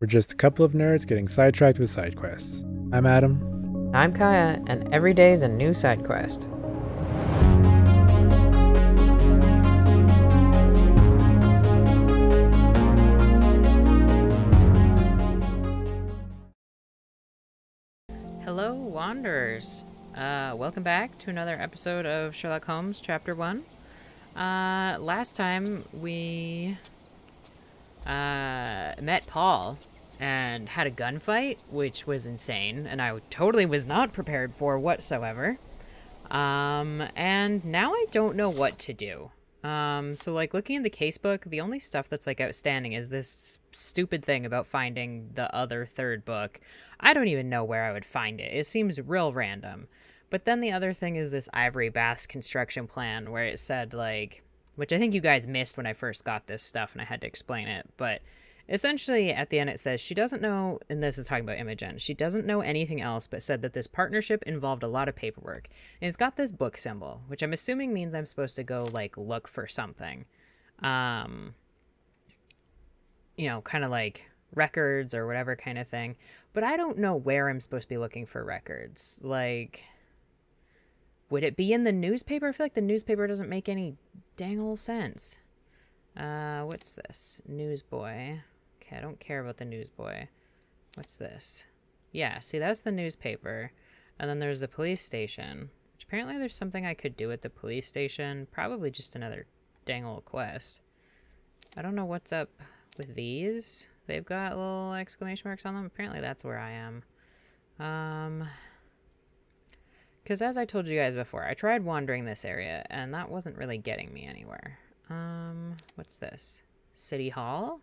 We're just a couple of nerds getting sidetracked with side quests. I'm Adam. I'm Kaya, and every day is a new side quest. Hello, Wanderers. Uh, welcome back to another episode of Sherlock Holmes, Chapter 1. Uh, last time we uh, met Paul and had a gunfight, which was insane, and I totally was not prepared for whatsoever. Um, and now I don't know what to do. Um, so like looking in the casebook, the only stuff that's like outstanding is this stupid thing about finding the other third book. I don't even know where I would find it. It seems real random. But then the other thing is this Ivory Baths construction plan where it said like which I think you guys missed when I first got this stuff and I had to explain it, but essentially at the end it says she doesn't know and this is talking about imogen she doesn't know anything else but said that this partnership involved a lot of paperwork. And it's got this book symbol which i'm assuming means i'm supposed to go like look for something. Um you know kind of like records or whatever kind of thing. But i don't know where i'm supposed to be looking for records. Like would it be in the newspaper? I feel like the newspaper doesn't make any dang old sense. Uh what's this? Newsboy Okay, I don't care about the newsboy. What's this? Yeah, see, that's the newspaper. And then there's the police station. Which apparently there's something I could do at the police station. Probably just another dang old quest. I don't know what's up with these. They've got little exclamation marks on them. Apparently that's where I am. Um... Because as I told you guys before, I tried wandering this area, and that wasn't really getting me anywhere. Um, what's this? City Hall?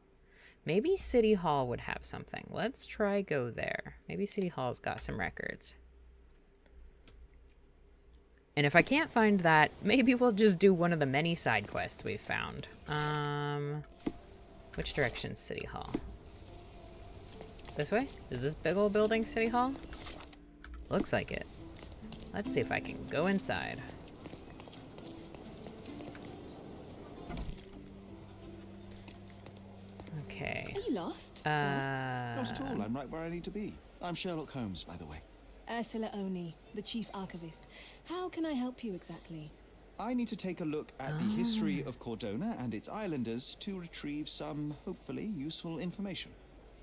Maybe City Hall would have something. Let's try go there. Maybe City Hall's got some records. And if I can't find that, maybe we'll just do one of the many side quests we've found. Um, which direction's City Hall? This way? Is this big old building City Hall? Looks like it. Let's see if I can go inside. Lost? Uh, Not at all. I'm right where I need to be. I'm Sherlock Holmes, by the way. Ursula Oni, the chief archivist. How can I help you exactly? I need to take a look at the history of Cordona and its islanders to retrieve some, hopefully, useful information.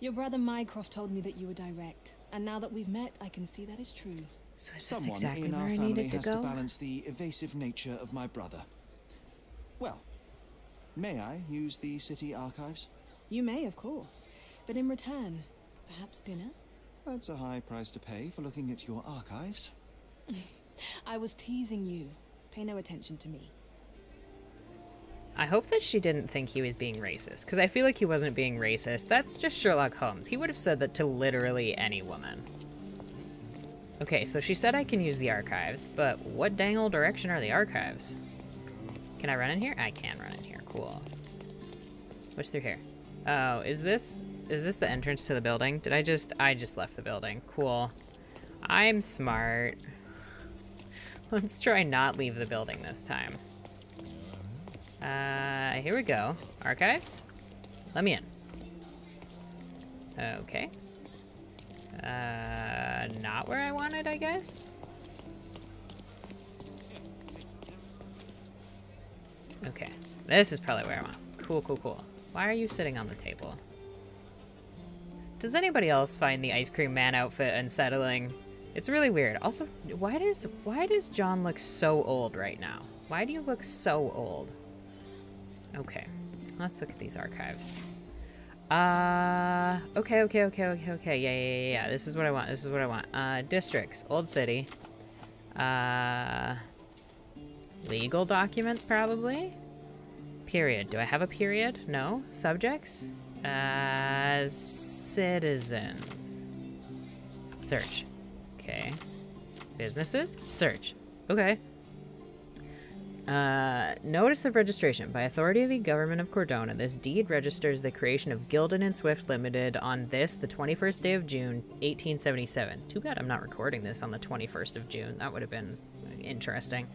Your brother Mycroft told me that you were direct, and now that we've met, I can see that is true. So is this Someone exactly in our I family to has go? to balance the evasive nature of my brother. Well, may I use the city archives? You may, of course, but in return, perhaps dinner? That's a high price to pay for looking at your archives. I was teasing you. Pay no attention to me. I hope that she didn't think he was being racist, because I feel like he wasn't being racist. That's just Sherlock Holmes. He would have said that to literally any woman. Okay, so she said I can use the archives, but what dang old direction are the archives? Can I run in here? I can run in here. Cool. What's through here? Oh, is this is this the entrance to the building? Did I just I just left the building. Cool. I'm smart. Let's try not leave the building this time. Uh, here we go. Archives? Let me in. Okay. Uh, not where I wanted, I guess? Okay. This is probably where I want. Cool, cool, cool. Why are you sitting on the table? Does anybody else find the ice cream man outfit unsettling? It's really weird. Also, why does why does John look so old right now? Why do you look so old? Okay, let's look at these archives. Uh, okay, okay, okay, okay, okay. Yeah, yeah, yeah, yeah. This is what I want. This is what I want. Uh, districts, old city. Uh, legal documents, probably. Period. Do I have a period? No. Subjects? Uh, citizens. Search. Okay. Businesses? Search. Okay. Uh, notice of registration. By authority of the government of Cordona, this deed registers the creation of Gilden and Swift Limited on this, the 21st day of June, 1877. Too bad I'm not recording this on the 21st of June. That would have been interesting.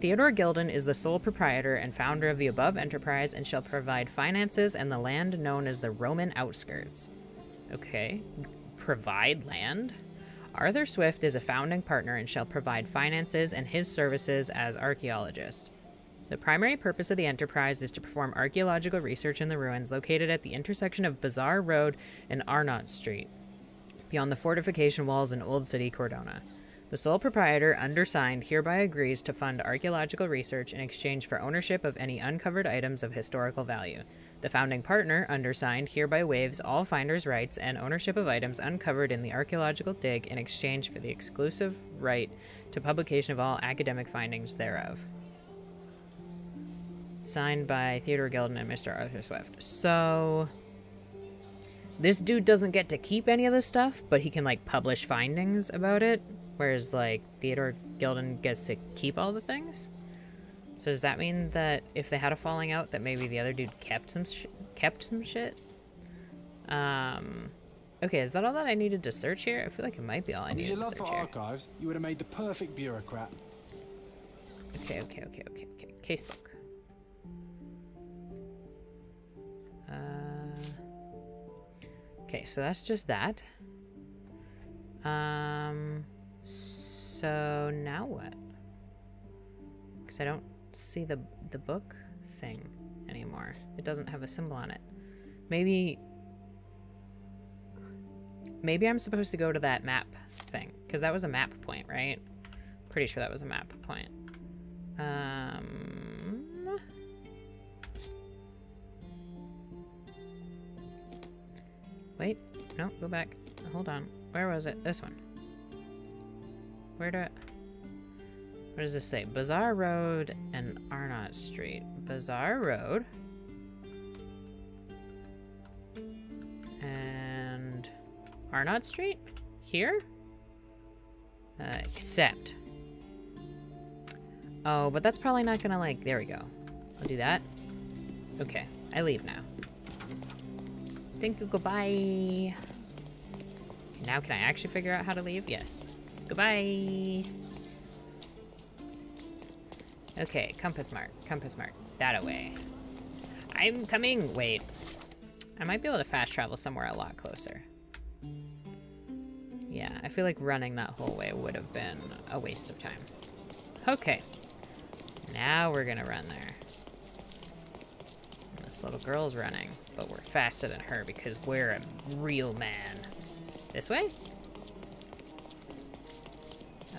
Theodore Gilden is the sole proprietor and founder of the above enterprise and shall provide finances and the land known as the Roman outskirts. Okay. Provide land. Arthur Swift is a founding partner and shall provide finances and his services as archaeologist. The primary purpose of the enterprise is to perform archaeological research in the ruins located at the intersection of Bazaar Road and Arnott Street, beyond the fortification walls in Old City, Cordona. The sole proprietor, undersigned, hereby agrees to fund archaeological research in exchange for ownership of any uncovered items of historical value. The founding partner, undersigned, hereby waives all finder's rights and ownership of items uncovered in the archaeological dig in exchange for the exclusive right to publication of all academic findings thereof. Signed by Theodore Gilden and Mr. Arthur Swift. So, this dude doesn't get to keep any of this stuff, but he can, like, publish findings about it, whereas, like, Theodore Gilden gets to keep all the things? So does that mean that if they had a falling out, that maybe the other dude kept some sh- kept some shit? Um, okay, is that all that I needed to search here? I feel like it might be all I needed your to search for here. archives, you would have made the perfect bureaucrat. Okay, okay, okay, okay, okay. Casebook. Uh, okay, so that's just that. Um, so now what? Because I don't see the the book thing anymore. It doesn't have a symbol on it. Maybe. Maybe I'm supposed to go to that map thing because that was a map point, right? Pretty sure that was a map point. Um. Wait, no, go back. Hold on. Where was it? This one. Where do? What does this say? Bazaar Road and Arnott Street. Bazaar Road. And Arnott Street? Here? Uh, accept. Oh, but that's probably not gonna like, there we go. I'll do that. Okay, I leave now. Thank you, goodbye. Now can I actually figure out how to leave? Yes. Goodbye. Okay, compass mark, compass mark. That away. I'm coming. Wait. I might be able to fast travel somewhere a lot closer. Yeah, I feel like running that whole way would have been a waste of time. Okay. Now we're gonna run there. This little girl's running, but we're faster than her because we're a real man. This way?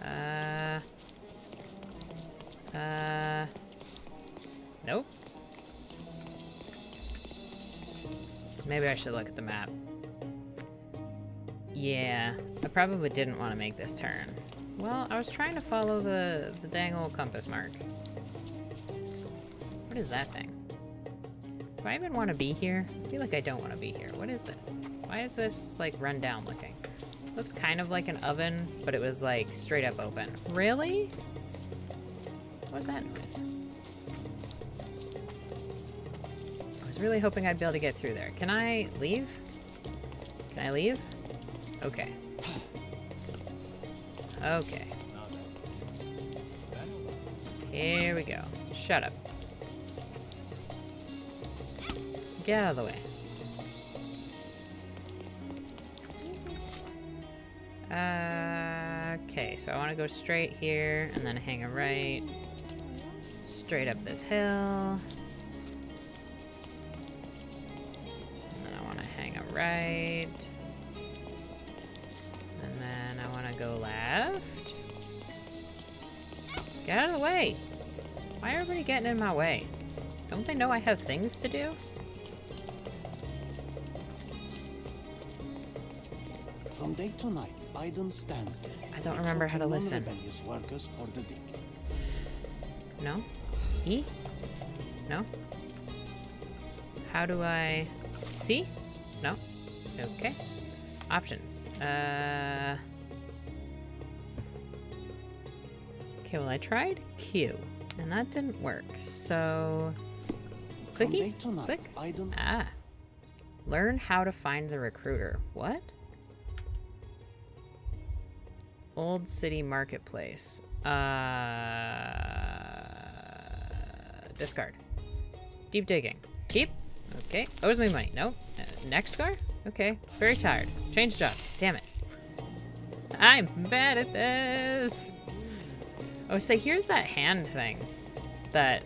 Uh. Uh. Nope. Maybe I should look at the map. Yeah, I probably didn't want to make this turn. Well, I was trying to follow the, the dang old compass mark. What is that thing? Do I even want to be here? I feel like I don't want to be here. What is this? Why is this, like, run down looking? Looks kind of like an oven, but it was, like, straight up open. Really? What was that noise? I was really hoping I'd be able to get through there. Can I leave? Can I leave? Okay. Okay. Here we go. Shut up. Get out of the way. Okay, so I want to go straight here and then hang a right. Straight up this hill. And then I want to hang a right. And then I want to go left. Get out of the way! Why are everybody getting in my way? Don't they know I have things to do? From day to night, Aiden stands there. I don't remember how to listen. workers for the dig. No? E? No? How do I... See? No? Okay. Options. Uh... Okay, well I tried Q, and that didn't work, so... Clicky? day Click? Ah. Learn how to find the recruiter. What? Old City Marketplace. Uh, discard. Deep digging. Keep. Okay. Owes me money. No. Uh, next scar? Okay. Very tired. Change jobs. Damn it. I'm bad at this. Oh, so here's that hand thing that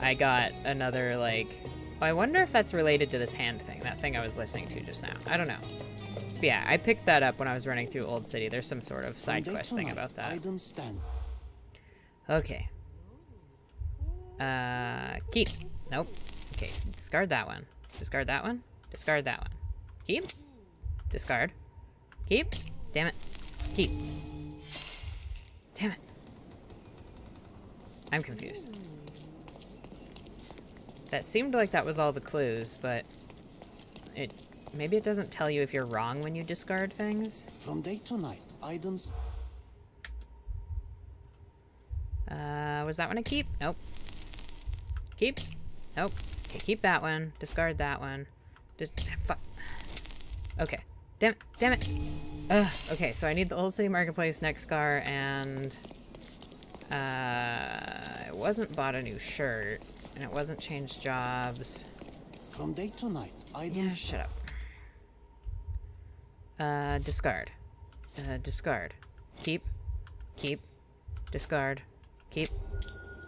I got another, like... I wonder if that's related to this hand thing, that thing I was listening to just now. I don't know. Yeah, I picked that up when I was running through Old City. There's some sort of side quest to thing about that. Aiden stands. Okay. Uh, keep. Nope. Okay, so discard that one. Discard that one. Discard that one. Keep. Discard. Keep. Damn it. Keep. Damn it. I'm confused. That seemed like that was all the clues, but it maybe it doesn't tell you if you're wrong when you discard things. From day to night, Aiden's Uh, was that one a keep? Nope. Keep? Nope. Okay, keep that one. Discard that one. Just fuck. Okay. Damn it. Damn it. Ugh. Okay, so I need the Old City Marketplace, next car, and uh, I wasn't bought a new shirt, and it wasn't changed jobs. from day to night, Yeah, Aiden's shut up. Uh, discard. Uh, discard. Keep. Keep. Discard. Keep.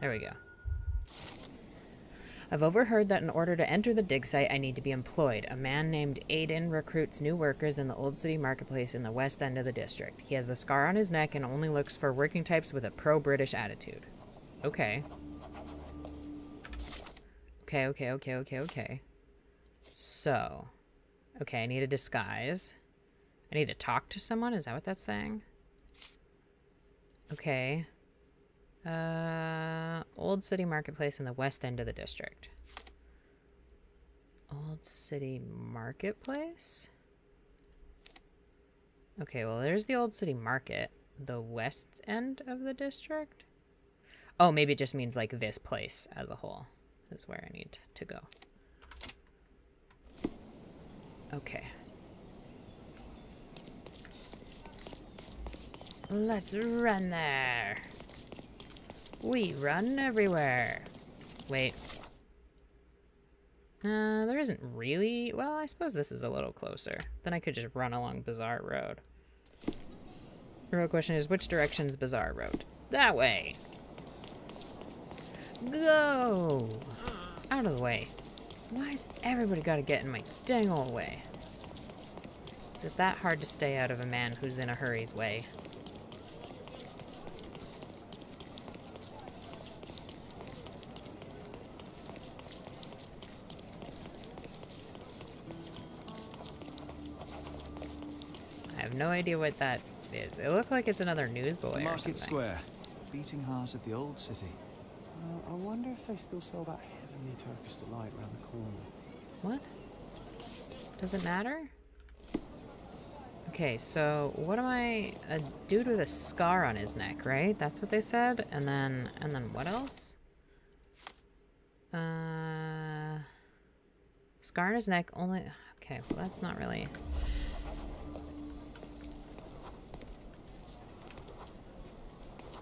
There we go. I've overheard that in order to enter the dig site, I need to be employed. A man named Aiden recruits new workers in the Old City Marketplace in the west end of the district. He has a scar on his neck and only looks for working types with a pro British attitude. Okay. Okay, okay, okay, okay, okay. So, okay, I need a disguise. I need to talk to someone? Is that what that's saying? Okay. Uh, Old City Marketplace in the west end of the district. Old City Marketplace? Okay, well, there's the Old City Market. The west end of the district? Oh, maybe it just means like this place as a whole is where I need to go. Okay. Let's run there. We run everywhere. Wait. Uh, there isn't really... Well, I suppose this is a little closer. Then I could just run along Bazaar Road. The real question is, which direction's Bazaar Road? That way! Go! Out of the way. Why's everybody gotta get in my dang old way? Is it that hard to stay out of a man who's in a hurry's way? No idea what that is. It looked like it's another newsboy The or market something. square, beating heart of the old city. Uh, I wonder if they still sell that heavenly Turkish delight around the corner. What? Does it matter? Okay, so what am I? A dude with a scar on his neck, right? That's what they said. And then, and then what else? Uh, scar on his neck. Only. Okay, well that's not really.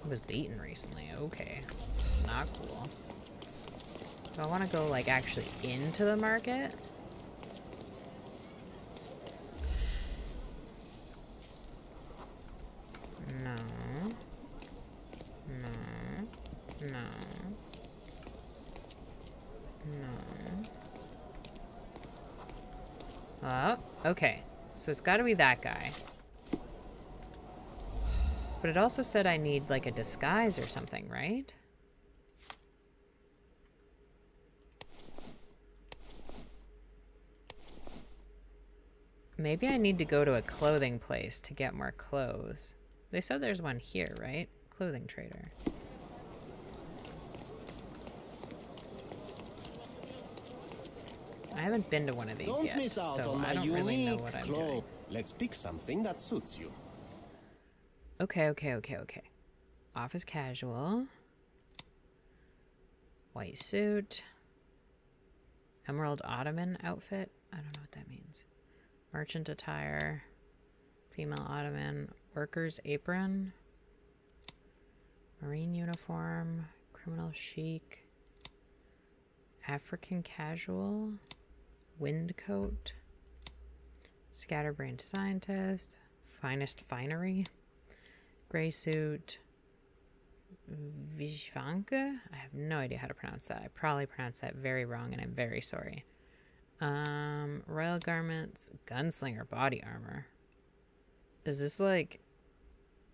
Was beaten recently. Okay, not cool. Do I want to go like actually into the market? No. No. No. No. Oh, okay. So it's got to be that guy. But it also said I need like a disguise or something, right? Maybe I need to go to a clothing place to get more clothes. They said there's one here, right? Clothing trader. I haven't been to one of these Don't yet, so I don't really know what I'm doing. Let's pick something that suits you. Okay, okay, okay, okay. Office casual. White suit. Emerald Ottoman outfit. I don't know what that means. Merchant attire. Female Ottoman. Worker's apron. Marine uniform. Criminal chic. African casual. Wind coat. Scatterbrained scientist. Finest finery. Gray suit. Vishvanka? I have no idea how to pronounce that. I probably pronounced that very wrong and I'm very sorry. Um, royal garments, gunslinger body armor. Is this like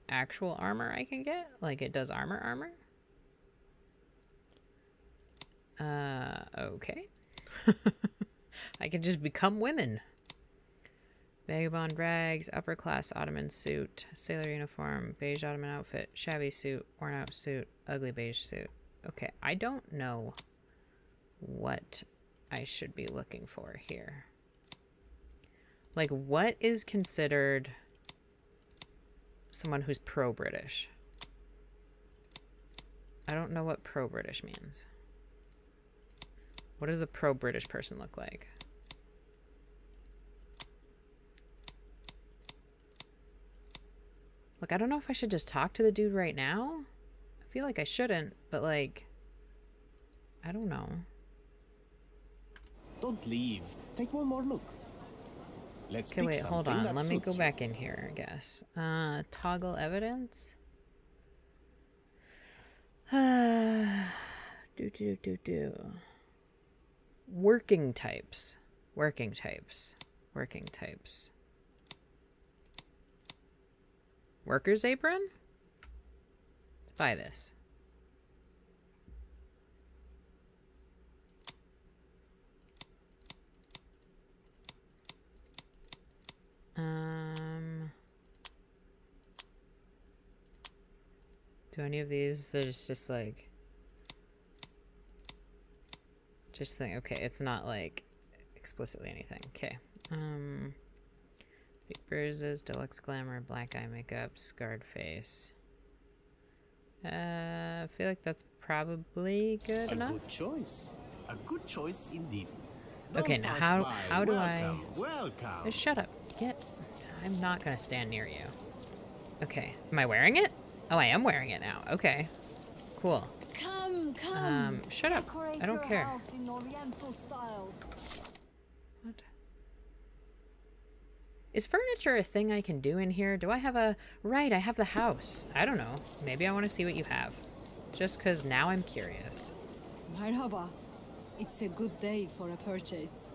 actual armor I can get? Like it does armor armor? Uh, okay. I can just become women. Vagabond rags, upper class Ottoman suit, sailor uniform, beige Ottoman outfit, shabby suit, worn out suit, ugly beige suit. Okay, I don't know what I should be looking for here. Like, what is considered someone who's pro-British? I don't know what pro-British means. What does a pro-British person look like? Look, I don't know if I should just talk to the dude right now. I feel like I shouldn't, but like, I don't know. Don't leave. Take one more look. Let's Okay, wait, hold on. Let me go you. back in here, I guess. Uh, toggle evidence. do do do do. Working types. Working types. Working types. Worker's apron? Let's buy this. Um, do any of these? There's just like, just think. Okay, it's not like explicitly anything. Okay. Um, big bruises, deluxe glamour, black eye makeup, scarred face. Uh, I feel like that's probably good A enough. good choice. A good choice indeed. Okay, Don't now how- by. how do I- Welcome, Welcome. Just shut up. Get. I'm not gonna stand near you. Okay. Am I wearing it? Oh, I am wearing it now. Okay. Cool. Come, come. Um, shut up. Decorate I don't your care. House in Oriental style. What? Is furniture a thing I can do in here? Do I have a... Right, I have the house. I don't know. Maybe I want to see what you have. Just because now I'm curious. Marhaba. It's a good day for a purchase.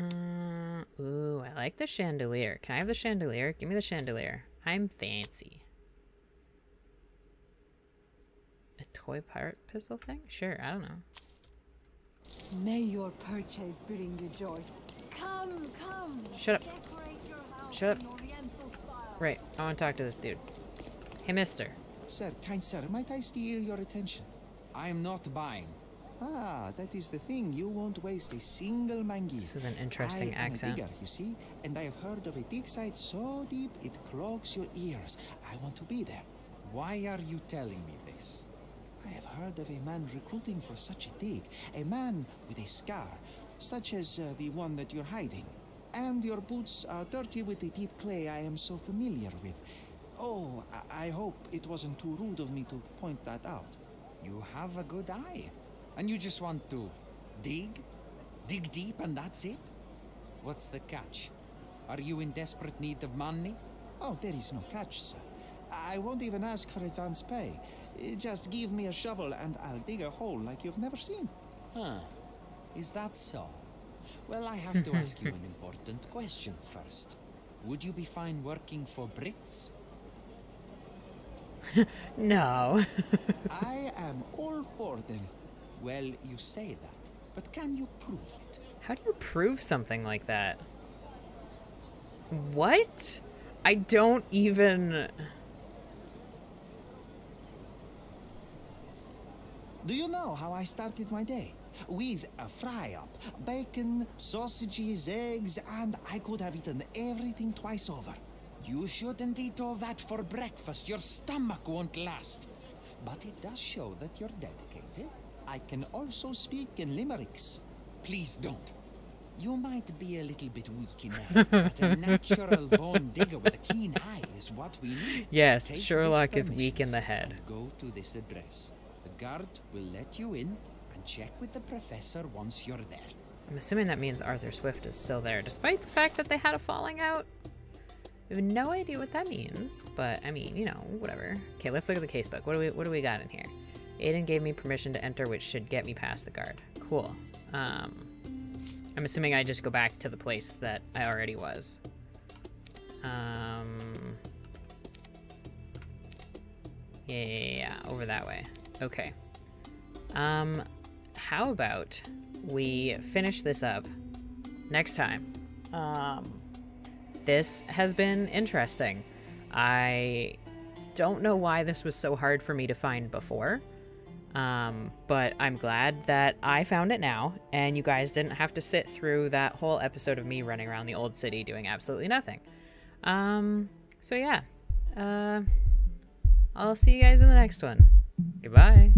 Uh, ooh, I like the chandelier. Can I have the chandelier? Give me the chandelier. I'm fancy. A toy pirate pistol thing? Sure, I don't know. May your purchase bring you joy. Come, come. Shut up. Decorate your house Shut up. in Oriental style. Right, I want to talk to this dude. Hey, mister. Sir, kind sir, might I steal your attention? I am not buying. Ah, that is the thing. You won't waste a single mangi. This is an interesting I am accent. a digger, you see, and I have heard of a dig site so deep it clogs your ears. I want to be there. Why are you telling me this? I have heard of a man recruiting for such a dig. A man with a scar, such as uh, the one that you're hiding. And your boots are dirty with the deep clay I am so familiar with. Oh, I, I hope it wasn't too rude of me to point that out. You have a good eye. And you just want to dig? Dig deep and that's it? What's the catch? Are you in desperate need of money? Oh, there is no catch, sir. I won't even ask for advance pay. Just give me a shovel and I'll dig a hole like you've never seen. Huh. Is that so? Well, I have to ask you an important question first. Would you be fine working for Brits? No. I am all for them. Well, you say that, but can you prove it? How do you prove something like that? What? I don't even. Do you know how I started my day? With a fry up, bacon, sausages, eggs, and I could have eaten everything twice over. You shouldn't eat all that for breakfast. Your stomach won't last. But it does show that you're dedicated. I can also speak in limericks. Please don't. You might be a little bit weak in the head, but a natural born digger with a keen eye is what we need. Yes, Take Sherlock is weak in the head. Go to this address. The guard will let you in check with the professor once you're there. I'm assuming that means Arthur Swift is still there, despite the fact that they had a falling out. I have no idea what that means, but I mean, you know, whatever. Okay, let's look at the casebook. What do we what do we got in here? Aiden gave me permission to enter, which should get me past the guard. Cool. Um, I'm assuming I just go back to the place that I already was. Um, yeah, yeah, yeah, over that way. Okay. Um, how about we finish this up next time? Um, this has been interesting. I don't know why this was so hard for me to find before. Um, but I'm glad that I found it now, and you guys didn't have to sit through that whole episode of me running around the old city doing absolutely nothing. Um, so yeah. Uh, I'll see you guys in the next one. Goodbye.